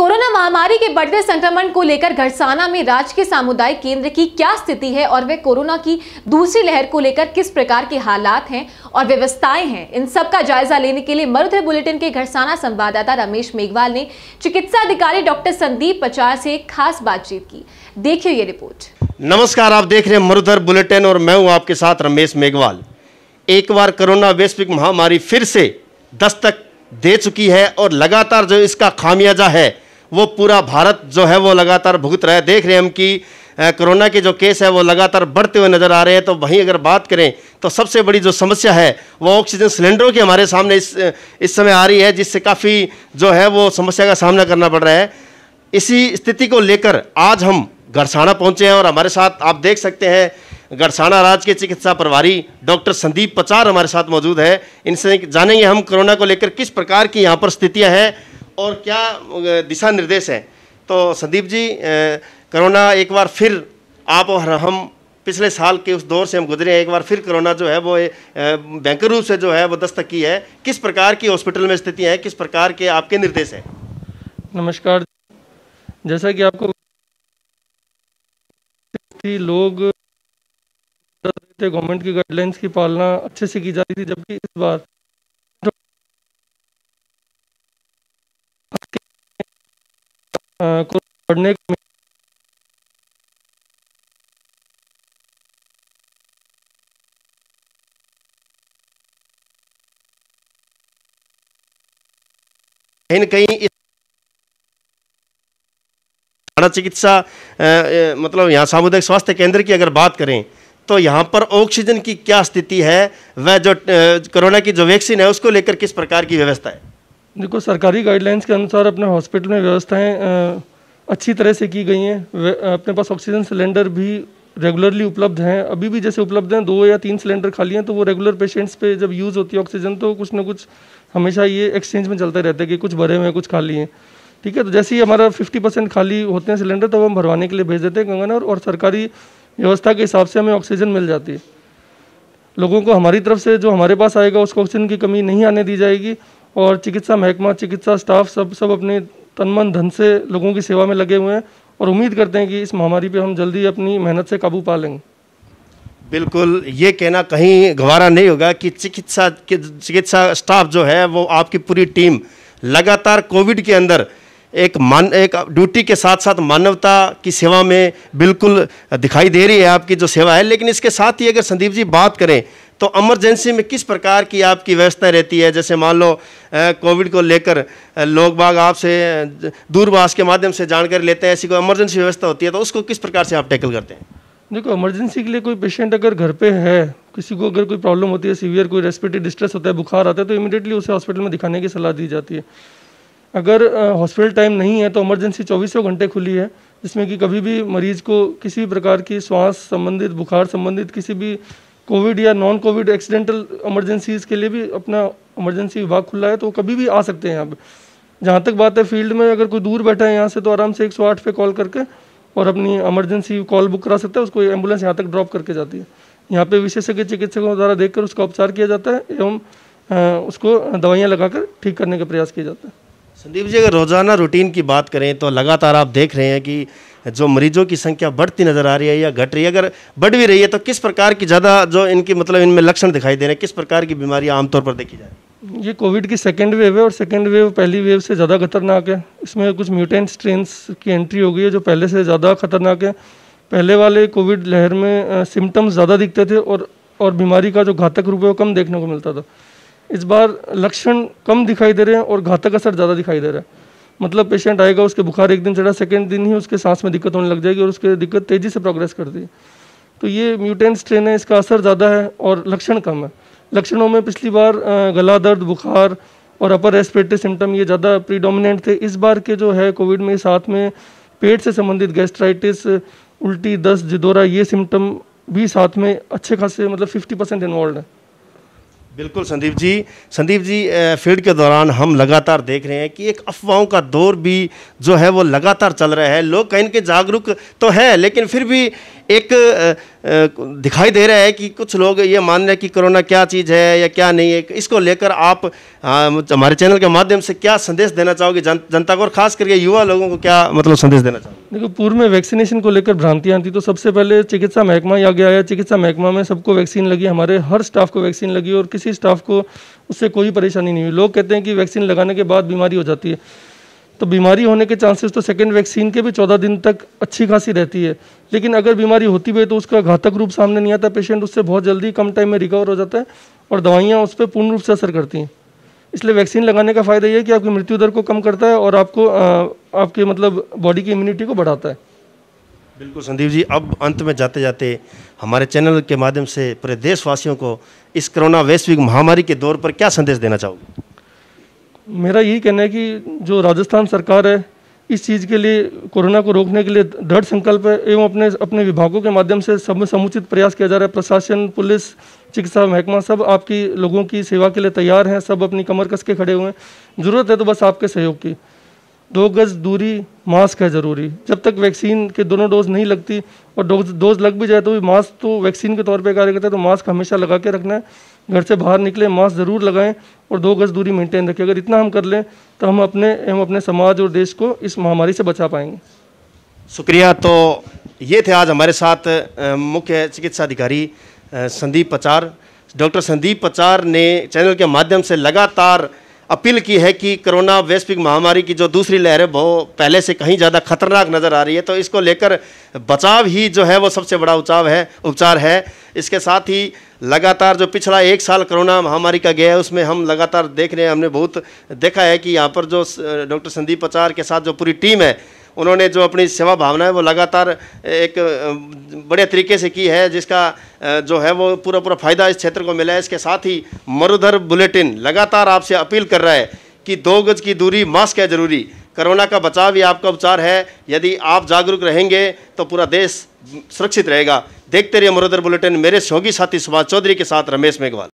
Corona महामारी के बढ़ते संक्रमण को लेकर घरसाना में राजकीय सामुदायिक केंद्र की क्या स्थिति है और वे कोरोना की दूसरी लहर को लेकर किस प्रकार के हालात हैं और व्यवस्थाएँ हैं? इन सब का जायजा लेने के लिए मरुधर बुलेटिन के घरसाना संवाददाता रमेश मेघवाल ने चिकित्सा अधिकारी डॉक्टर संदीप पचार से खास बातचीत की। देखिए ये रिपोर्ट। नमस्कार, आप देख रहे हैं मरुधर बुलेटिन और मैं हूँ आपके साथ रमेश मेघवाल। एक बार कोरोना वैश्विक महामारी फिर से दस्तक दे चुकी है और लगातार जो इसका खामियाजा है वो पूरा भारत जो है वो लगातार भुगत रहा है। देख रहे हैं हम कि कोरोना के जो केस है वो लगातार बढ़ते हुए नज़र आ रहे हैं। तो वहीं अगर बात करें तो सबसे बड़ी जो समस्या है, वो ऑक्सीजन सिलेंडरों की हमारे सामने इस इस समय आ रही है, जिससे काफ़ी जो है वो समस्या का सामना करना पड़ रहा है। इसी स्थिति को लेकर आज हम गरसाना पहुँचे हैं और हमारे साथ आप देख सकते हैं, गरसाना राज के चिकित्सा प्रभारी डॉक्टर संदीप पचार हमारे साथ मौजूद है। इनसे जानेंगे हम कोरोना को लेकर किस प्रकार की यहाँ पर स्थितियाँ हैं। और क्या दिशा निर्देश हैं। तो संदीप जी कोरोना एक बार फिर आप और हम पिछले साल के उस दौर से हम गुजरे हैं। एक बार फिर कोरोना जो है वो भयंकर रूप से जो है वो दस्तक की है। किस प्रकार की हॉस्पिटल में स्थितियाँ हैं? किस प्रकार के आपके निर्देश हैं? नमस्कार। जैसा कि आपको लोग गवर्नमेंट की गाइडलाइंस की पालना अच्छे से की जाती थी, जबकि इस बार को पढ़ने कहीं न कहीं चिकित्सा मतलब यहाँ सामुदायिक स्वास्थ्य केंद्र की अगर बात करें तो यहाँ पर ऑक्सीजन की क्या स्थिति है, वह जो कोरोना की जो वैक्सीन है, उसको लेकर किस प्रकार की व्यवस्था है? देखो, सरकारी गाइडलाइंस के अनुसार अपने हॉस्पिटल में व्यवस्थाएँ अच्छी तरह से की गई हैं। अपने पास ऑक्सीजन सिलेंडर भी रेगुलरली उपलब्ध हैं। अभी भी जैसे उपलब्ध हैं, दो या तीन सिलेंडर खाली हैं तो वो रेगुलर पेशेंट्स पे जब यूज़ होती है ऑक्सीजन तो कुछ ना कुछ हमेशा ये एक्सचेंज में चलते रहते हैं कि कुछ भरे हुए हैं, कुछ खाली हैं। ठीक है तो जैसे ही हमारा फिफ्टी परसेंट खाली होते हैं सिलेंडर तो हम भरवाने के लिए भेज देते हैं गंगानगर और सरकारी व्यवस्था के हिसाब से हमें ऑक्सीजन मिल जाती है। लोगों को हमारी तरफ़ से जो हमारे पास आएगा, उसको ऑक्सीजन की कमी नहीं आने दी जाएगी। और चिकित्सा महकमा, चिकित्सा स्टाफ सब सब अपने तन मन धन से लोगों की सेवा में लगे हुए हैं और उम्मीद करते हैं कि इस महामारी पे हम जल्दी अपनी मेहनत से काबू पा लेंगे। बिल्कुल, ये कहना कहीं गवारा नहीं होगा कि चिकित्सा चिकित्सा स्टाफ जो है वो आपकी पूरी टीम लगातार कोविड के अंदर एक मान, एक ड्यूटी के साथ साथ मानवता की सेवा में बिल्कुल दिखाई दे रही है आपकी जो सेवा है। लेकिन इसके साथ ही अगर संदीप जी बात करें तो इमरजेंसी में किस प्रकार की आपकी व्यवस्था रहती है? जैसे मान लो कोविड को लेकर लोग बाग आपसे दूरभाष के माध्यम से जानकारी लेते हैं, ऐसी कोई इमरजेंसी व्यवस्था होती है तो उसको किस प्रकार से आप टैकल करते हैं? देखो इमरजेंसी के लिए कोई पेशेंट अगर घर पे है, किसी को अगर कोई प्रॉब्लम होती है सीवियर कोई रेस्पिरेटरी डिस्ट्रेस होता है, बुखार आता है तो इमीडिएटली उसे हॉस्पिटल में दिखाने की सलाह दी जाती है। अगर हॉस्पिटल टाइम नहीं है तो इमरजेंसी चौबीसों घंटे खुली है, जिसमें कि कभी भी मरीज़ को किसी भी प्रकार की श्वास संबंधित, बुखार संबंधित किसी भी कोविड या नॉन कोविड एक्सीडेंटल इमरजेंसीज के लिए भी अपना इमरजेंसी विभाग खुला है तो कभी भी आ सकते हैं यहाँ पे जहाँ तक बात है फ़ील्ड में, अगर कोई दूर बैठा है यहाँ से तो आराम से एक सौ आठ पे कॉल करके और अपनी इमरजेंसी कॉल बुक करा सकता है, उसको एंबुलेंस यहाँ तक ड्रॉप करके जाती है। यहाँ पे विशेषज्ञ चिकित्सकों द्वारा देखकर उसका उपचार किया जाता है एवं उसको दवाइयाँ लगाकर ठीक करने का प्रयास किया जाता है। संदीप जी, अगर रोज़ाना रूटीन की बात करें तो लगातार आप देख रहे हैं कि जो मरीजों की संख्या बढ़ती नज़र आ रही है या घट रही है। अगर बढ़ भी रही है तो किस प्रकार की ज़्यादा जो इनकी मतलब इनमें लक्षण दिखाई दे रहे हैं, किस प्रकार की बीमारियाँ आमतौर पर देखी जाए ये कोविड की सेकेंड वेव है और सेकेंड वेव पहली वेव से ज़्यादा खतरनाक है। इसमें कुछ म्यूटेंट स्ट्रेंस की एंट्री हो गई है जो पहले से ज़्यादा खतरनाक है। पहले वाले कोविड लहर में सिम्टम्स ज़्यादा दिखते थे और और बीमारी का जो घातक रूप है वो कम देखने को मिलता था। इस बार लक्षण कम दिखाई दे रहे हैं और घातक असर ज़्यादा दिखाई दे रहा है। मतलब पेशेंट आएगा, उसके बुखार एक दिन चढ़ा सेकेंड दिन ही उसके सांस में दिक्कत होने लग जाएगी और उसके दिक्कत तेज़ी से प्रोग्रेस करती है तो ये म्यूटेंट स्ट्रेन है, इसका असर ज़्यादा है और लक्षण कम है। लक्षणों में पिछली बार गला दर्द, बुखार और अपर रेस्पिरेटरी सिम्टम ये ज़्यादा प्रीडोमिनेंट थे। इस बार के जो है कोविड में, साथ में पेट से संबंधित गैस्ट्राइटिस उल्टी, दस्त, जिदोरा, ये सिम्टम भी साथ में अच्छे खासे मतलब फिफ्टी परसेंट इन्वॉल्व है। बिल्कुल, संदीप जी। संदीप जी फ़ील्ड के दौरान हम लगातार देख रहे हैं कि एक अफवाहों का दौर भी जो है वो लगातार चल रहा है। लोग कहीं के जागरूक तो है, लेकिन फिर भी एक दिखाई दे रहा है कि कुछ लोग ये मान रहे हैं कि कोरोना क्या चीज़ है या क्या नहीं है। इसको लेकर आप हमारे चैनल के माध्यम से क्या संदेश देना चाहोगे? जन, जनता को और खास करके युवा लोगों को क्या मतलब संदेश देना चाहोगे? देखो पूर्व में वैक्सीनेशन को लेकर भ्रांतियाँ थी तो सबसे पहले चिकित्सा महकमा ही गया आया। चिकित्सा महकमा में सबको वैक्सीन लगी हमारे हर स्टाफ को वैक्सीन लगी और किसी स्टाफ को उससे कोई परेशानी नहीं हुई। लोग कहते हैं कि वैक्सीन लगाने के बाद बीमारी हो जाती है। तो बीमारी होने के चांसेस तो सेकेंड वैक्सीन के भी चौदह दिन तक अच्छी खासी रहती है। लेकिन अगर बीमारी होती भी है तो उसका घातक रूप सामने नहीं आता पेशेंट उससे बहुत जल्दी कम टाइम में रिकवर हो जाता है और दवाइयाँ उस पर पूर्ण रूप से असर करती हैं। इसलिए वैक्सीन लगाने का फ़ायदा ये है कि आपकी मृत्यु दर को कम करता है और आपको अ, आपके मतलब बॉडी की इम्यूनिटी को बढ़ाता है। बिल्कुल संदीप जी अब अंत में जाते जाते हमारे चैनल के माध्यम से पूरे देशवासियों को इस कोरोना वैश्विक महामारी के दौर पर क्या संदेश देना चाहोगे? मेरा यही कहना है कि जो राजस्थान सरकार है, इस चीज़ के लिए, कोरोना को रोकने के लिए दृढ़ संकल्प है एवं अपने अपने विभागों के माध्यम से सब समुचित प्रयास किया जा रहा है। प्रशासन, पुलिस, चिकित्सा महकमा सब आपकी, लोगों की सेवा के लिए तैयार हैं, सब अपनी कमर कस के खड़े हुए हैं। ज़रूरत है तो बस आपके सहयोग की। दो गज दूरी, मास्क है ज़रूरी। जब तक वैक्सीन के दोनों डोज नहीं लगती और डोज डोज लग भी जाए तो भी मास्क तो वैक्सीन के तौर पर कार्य करता है तो मास्क हमेशा लगा के रखना है। घर से बाहर निकले, मास्क ज़रूर लगाएँ और दो गज दूरी मेंटेन रखें। अगर इतना हम कर लें तो हम अपने हम अपने समाज और देश को इस महामारी से बचा पाएँगे। शुक्रिया। तो ये थे आज हमारे साथ मुख्य चिकित्सा अधिकारी संदीप पचार। डॉक्टर संदीप पचार ने चैनल के माध्यम से लगातार अपील की है कि कोरोना वैश्विक महामारी की जो दूसरी लहर है, वो पहले से कहीं ज़्यादा खतरनाक नज़र आ रही है। तो इसको लेकर बचाव ही जो है, वो सबसे बड़ा उचाव है, उपचार है। इसके साथ ही लगातार जो पिछला एक साल कोरोना महामारी का गया है, उसमें हम लगातार देख रहे हैं, हमने बहुत देखा है कि यहाँ पर जो डॉक्टर संदीप पचार के साथ जो पूरी टीम है उन्होंने जो अपनी सेवा भावना है, वो लगातार एक बढ़िया तरीके से की है, जिसका जो है वो पूरा पूरा फ़ायदा इस क्षेत्र को मिला है। इसके साथ ही मरुधर बुलेटिन लगातार आपसे अपील कर रहा है कि दो गज की दूरी मास्क है ज़रूरी। कोरोना का बचाव ही आपका उपचार है। यदि आप जागरूक रहेंगे तो पूरा देश सुरक्षित रहेगा। देखते रहिए मरुधर बुलेटिन। मेरे सहयोगी साथी सुभाष चौधरी के साथ रमेश मेघवाल।